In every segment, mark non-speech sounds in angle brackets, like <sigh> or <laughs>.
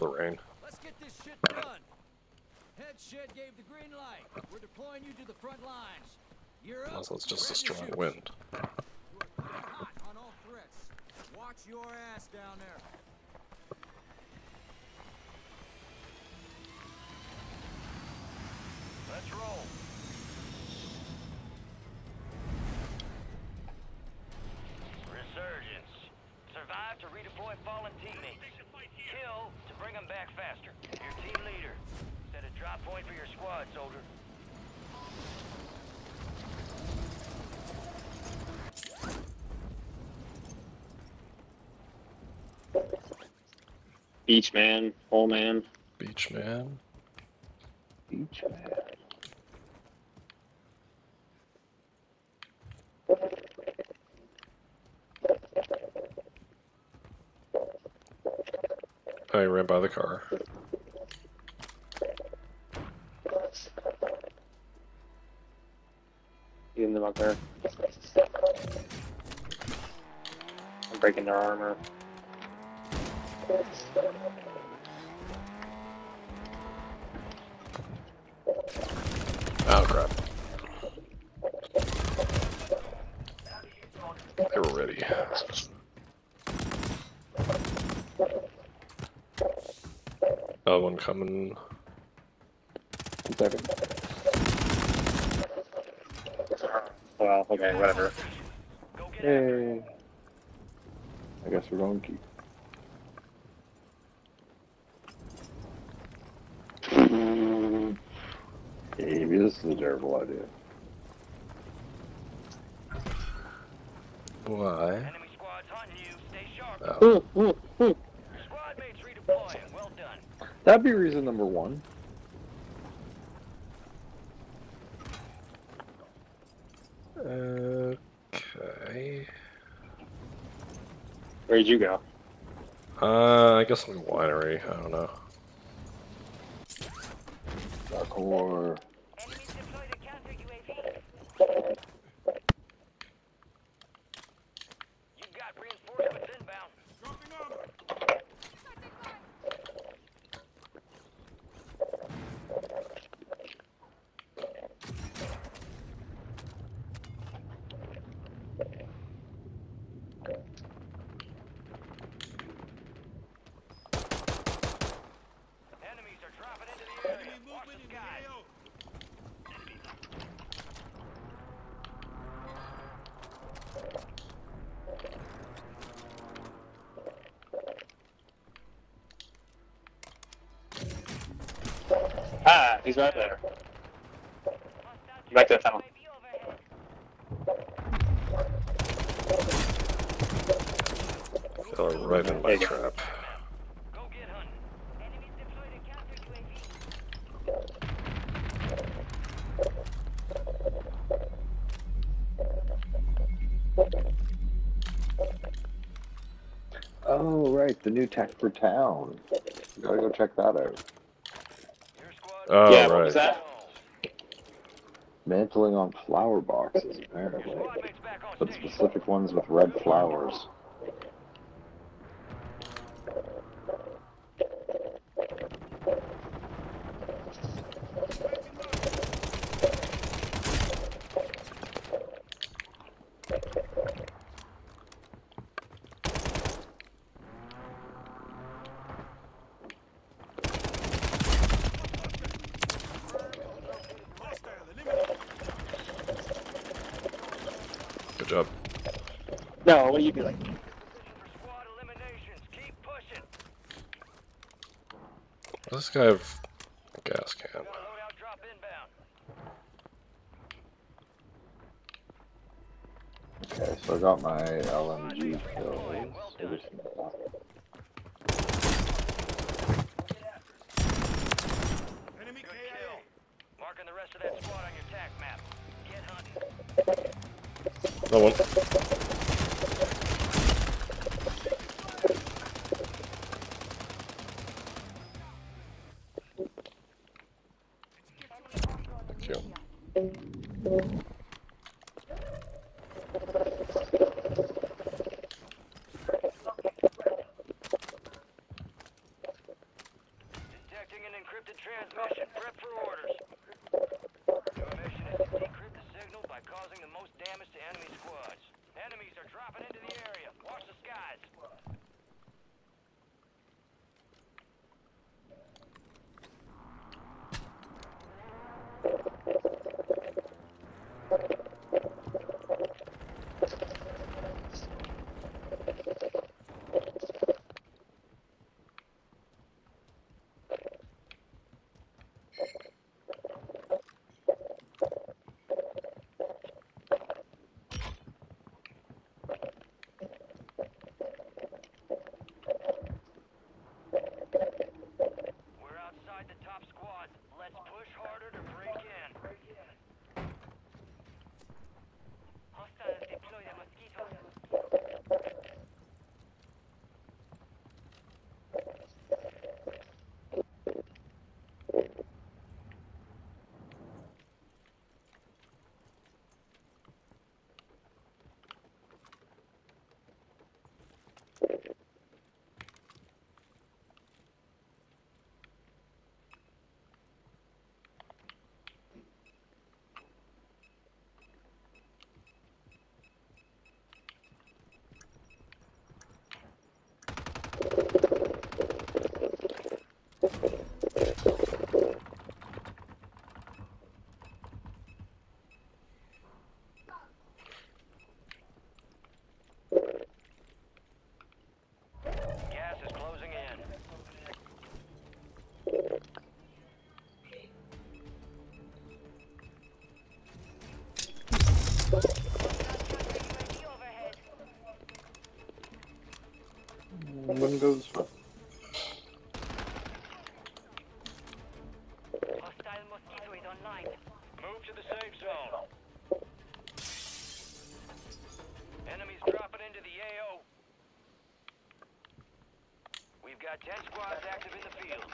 the rain. Let's get this shit done. Head shed gave the green light. We're deploying you to the front lines. You're up. Also, it's just a Ready strong wind. Hot on all threats. Watch your ass down there. Let's roll. Resurgence. Survive to redeploy fallen teammates. Kill to bring them back faster. Your team leader. Set a drop point for your squad, soldier. Beach man, pole man. Beach man. Beach man. I ran by the car. Getting them up there. I'm breaking their armor. Oh crap. They were ready. Another one coming. One second. Well, okay, whatever. Go get it. Hey. I guess we're going to keep. Maybe this is a terrible idea. Why? Enemy squad's hunting you. Stay sharp. Oh, <laughs> That'd be reason number one. okay. Where'd you go? Uh, I guess I'm winery. I don't know. Dark Horror. Enemies deployed a counter UAV. You've got reinforcements inbound. Enemies are dropping into the area. Watch the skies. Ah, he's right there. Back to the tunnel. Fell right in my There trap. Go get hunting. Enemies deployed a counter UAV. Oh, right, the new tech for town. Gotta go check that out. Oh, yeah, what right. was that? Mantling on flower boxes, apparently. Squad mates back on But specific ones with red flowers. Job. No, what do you be like? Squad eliminations. Keep pushing. Does this guy have a gas can? Got a loadout drop inbound. Okay, so I got my LMG kills. So just- Good kill. Marking the rest of that squad on your tac map. Get hunting. No one. Move to the safe zone. Enemies dropping into the AO. We've got 10 squads active in the field.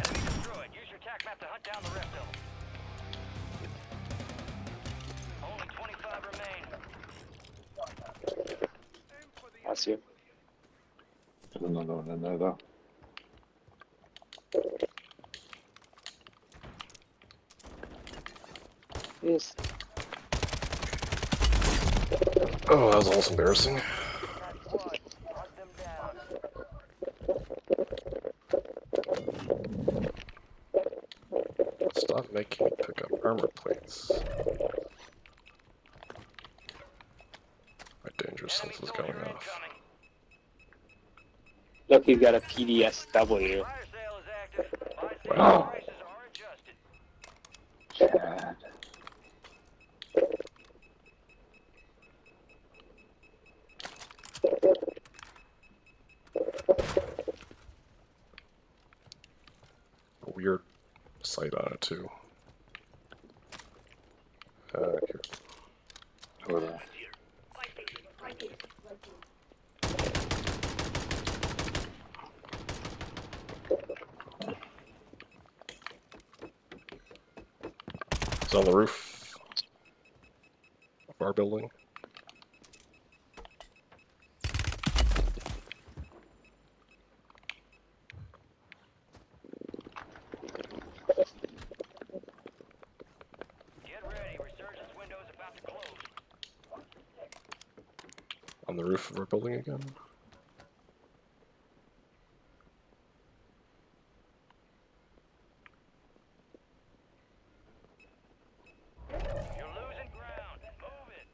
Enemy destroyed. Use your tac map to hunt down the rest of them. Only 25 remain. That's you. There's another one in there though. Yes. Oh, that was almost embarrassing. That squad. Hunt them down. Stop making me pick up armor plates. My danger Enemy sense is going off. Look, he's got a PDSW. Fire sale is active. Buy station Wow. prices are adjusted. Chad. Weird sight on it too. Uh. It's on the roof of our building. Get ready. Resurgence window is about to close. On the roof of our building again. You're losing ground. Move it.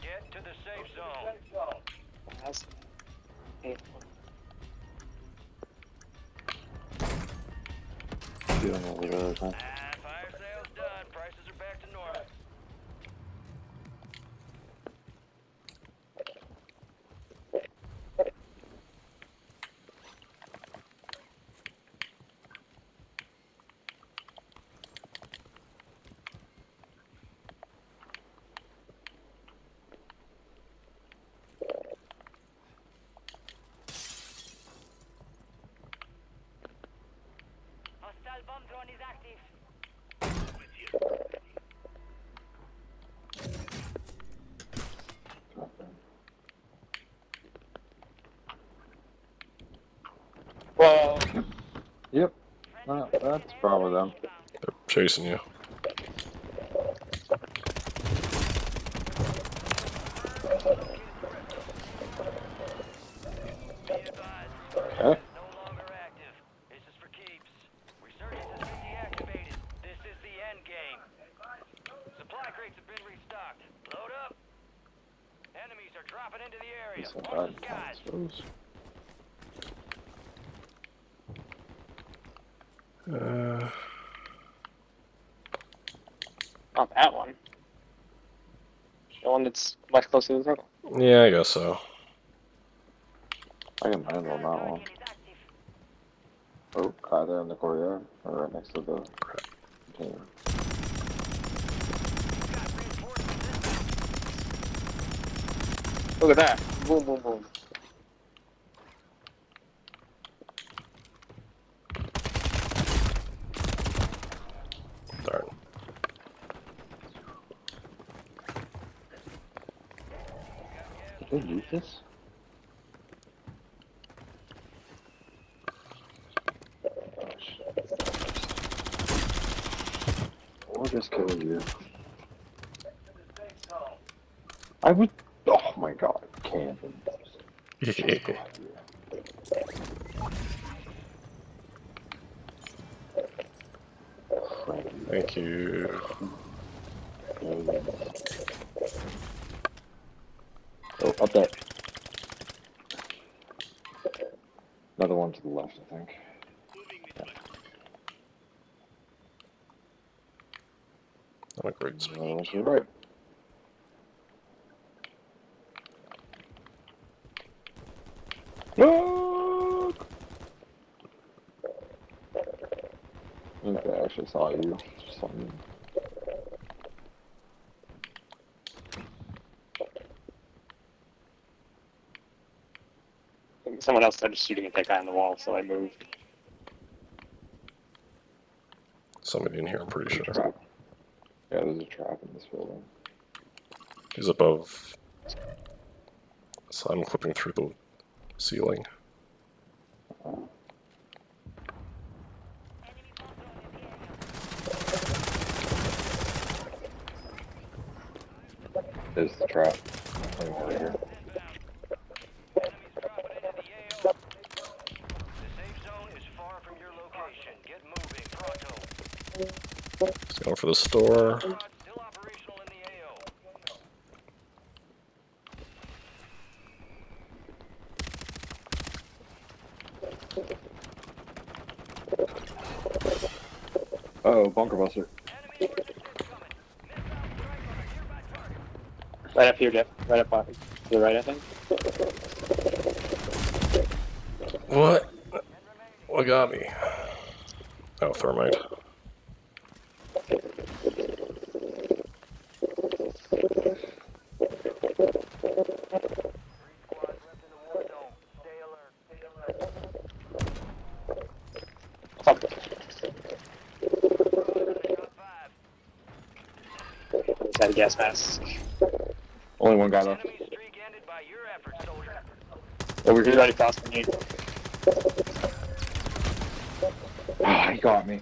Get to the safe zone. That's- Doing over there, huh? Ah, fire sale's done. Prices are back to normal. Is active. Well, Yep. Well, that's probably them. They're chasing you. Be advised, Okay. no longer active. This is for keeps. Resurgence has been deactivated. This is the end game. Supply crates have been restocked. Load up. Enemies are dropping into the area. Decent Watch bad the skies. suppose. Uh, not that one. The one that's much closer to the circle. yeah, I guess so. I can handle that one. Oh, guy there in the courtyard. Or right next to the container. Got. Look at that. Boom, boom, boom. Oh, they loot this? Or oh, just kill you. I would. Oh my god, camping. Thank you. Up there. Another one to the left, I think. Not a great spot. Another one to the right. Look! I think they actually saw you. Just Someone else started shooting at that guy on the wall, so I moved. Somebody in here, I'm pretty sure. Trap. Yeah, there's a trap in this building. He's above. So I'm clipping through the ceiling. There's the trap. Right over here. Enemies dropping into the AO. The safe zone is far from your location. Get moving, pronto. He's going for the store. Squad still operational in the AO. Oh, bunker buster. Enemy resistance coming. Missile strike on a nearby target. Right up here, Jeff. Right up on to the right, I think. What? What got me? Oh, thermite. Squads left in the war zone. Stay alert. Stay alert. Fuck. Shot five. Just had a gas mask. Only one guy left. Enemy streak ended by your efforts, soldier. Over here, right across from me. Ah, he got me.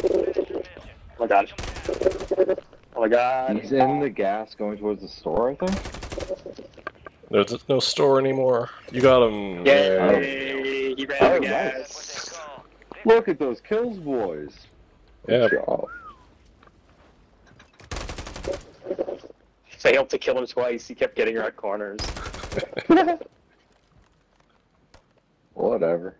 Finish your mission. Oh my god. Oh my god. He's in the gas going towards the store, I think. There's no store anymore. You got him. Yay! Oh. He ran out Oh, of gas. they Look at those kills, boys. Yeah. Good job. So to kill him twice. He kept getting around corners. <laughs> Whatever.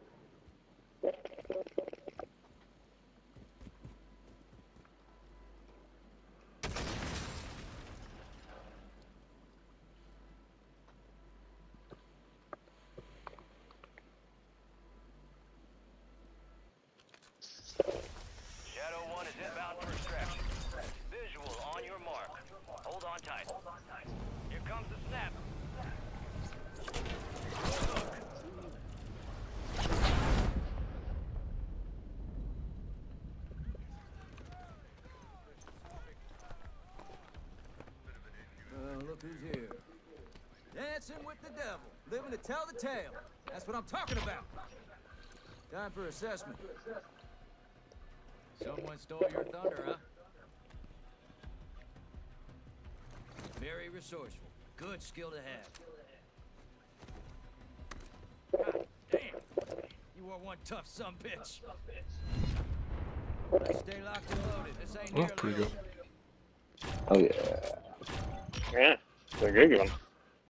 Is inbound for extraction. Visual on your mark. Hold on tight. Here comes the snap. Look who's here. Dancing with the devil, living to tell the tale. That's what I'm talking about. Time for assessment. Someone stole your thunder, huh? Very resourceful. Good skill to have. God damn. You are one tough son bitch. Stay locked and loaded. This ain't Oh, pretty good. Oh yeah. Yeah, they're a good one.